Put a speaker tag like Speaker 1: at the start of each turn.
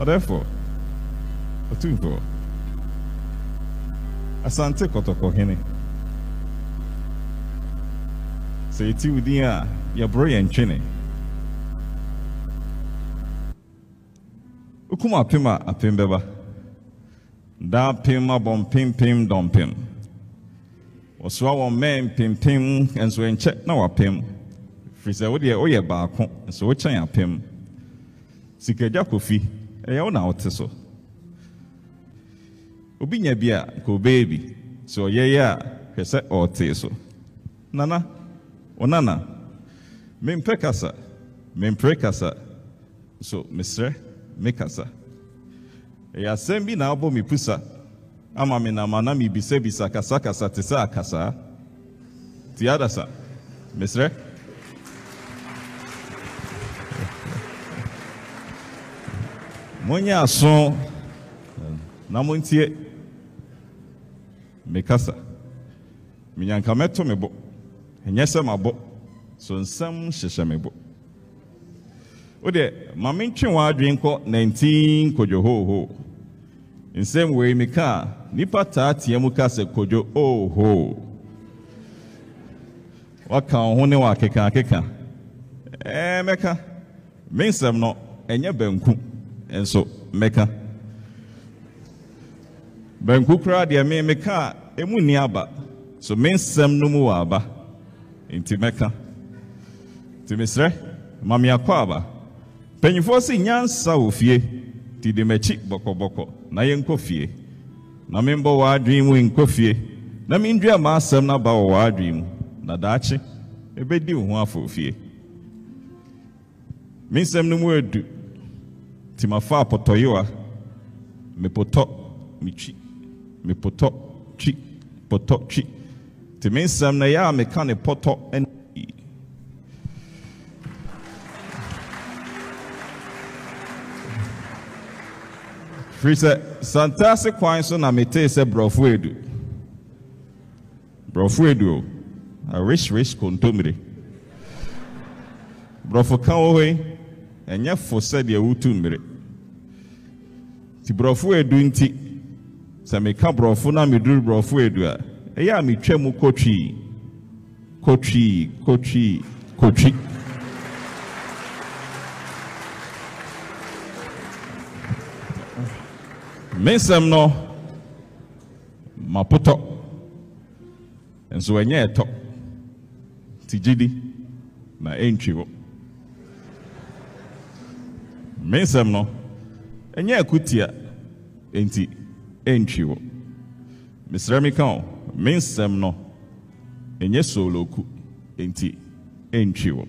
Speaker 1: ɔdɛfo ɔtumfo asante kɔtɔkɔhene sɛ yɛti wo din a yɛboro yɛn twene wokum apem a apem bɛba daa pim abɔ mpempem dɔmpem wɔsoa wɔn mmɛn mpempem nso ɛnkyɛ na wapem firi sɛ wodeɛ woyɛ baako nso wokyɛn apem sikagya kofi ɛyɛ wo na wote so. Obi nya bi a ka obɛyɛ bi. Sɛ ɔyɛ yɛ a hwɛ sɛ ɔretee so. Nana ɔnana mempɛ kasa. Mempere kasa. So mesrɛ me kasa. Ɛyɛ asɛm bi na abɔ me pusa. Ama me nam ana mebisabisa kasakasa te sɛ akasaa nti adasa mesrɛ monyɛ aso na montie mekasa menyanka mɛto me bo. Ɛnyɛ sɛ mabɔ so nsɛm hyehyɛ me bo. Wodeɛ ma mentwe wɔn adwene nkɔ nantin kodwo hoho nsɛm wei meka a nnipa taa teɛ mu ka sɛ kodwo oho waka wo ho ne wɔ akeka akeka ɛɛ mɛka me nsɛm no ɛnyɛ banku nso mɛka banku koraa deɛ me meka a ɛmu nni aba. So me nsɛm no mu wɔ aba. Nti mɛka nti mesrɛ ma me akɔ aba. Mpanyinfoɔ si nyansa wɔ fie. Nti de m'akyi bɔkɔbɔkɔ na yɛnkɔ fie. Na membɔ w'adwene mu nkɔ fie. Na mendua m'asɛm no aba wɔ w'adwene mu. Na daakye ɛbɛdi wo ho afɔ fie. Me nsɛm no mu adu nti mafa apɔtɔyewa mepotɔ metwi mepotɔ twi potɔ twi nti me nsɛm no ɛyɛ a meka ne pɔtɔ firi sɛ santaase kwan so na metee sɛ borɔfo edu. Borɔfo edu rich rich kontomire. Borɔfo ka wɔ hɔ yi ɛnyɛ fo sɛdeɛ nti borɔfo edu nti sɛ meka borɔfo na meduru borɔfo edu a ɛyɛ a metwa mu kotwii kotwii kotwii kotwi. Me nsɛm no mapotɔ. Nso ɛnyɛ ɛtɔ. Nti gyidi na ɛntwi wo. Me nsɛm no ɛnyɛ akutia enti ɛntwi wo. Mesrɛ me ka wo me nsɛm no ɛnyɛ enti ɛntwi wo